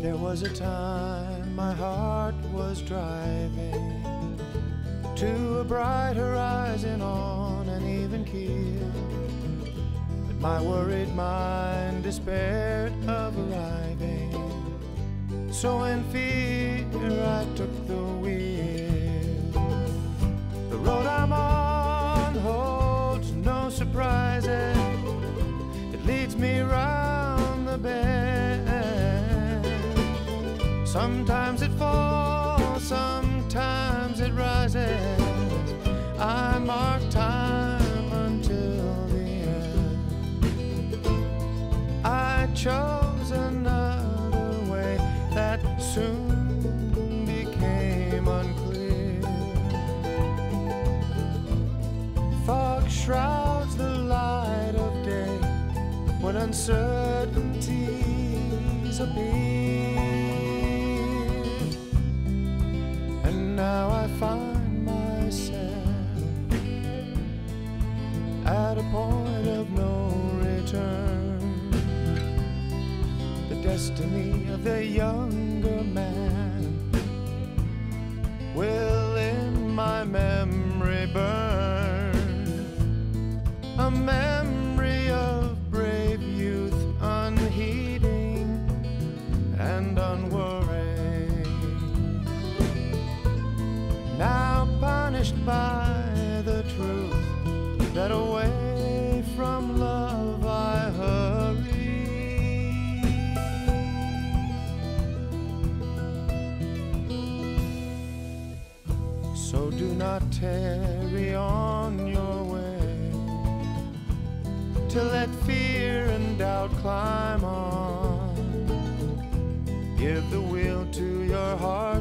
There was a time my heart was driving to a bright horizon on an even keel. But my worried mind despaired of arriving. So in fear I took the wheel. The road I'm on holds no surprises. It leads me round the bend. Sometimes it falls, sometimes it rises. I mark time until the end. I chose another way that soon became unclear. Fog shrouds the light of day when uncertainties appear. Destiny of the younger man will in my memory burn. A memory of brave youth unheeding and unworried. Now punished by So do not tarry on your way to let fear and doubt climb on. Give the wheel to your heart,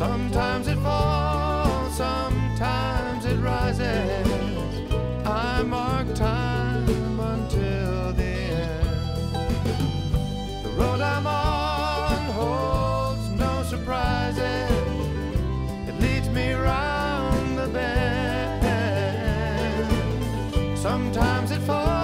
Sometimes it falls, sometimes it rises. I mark time until the end. The road I'm on holds no surprises. It leads me round the bend. Sometimes it falls.